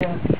Yeah.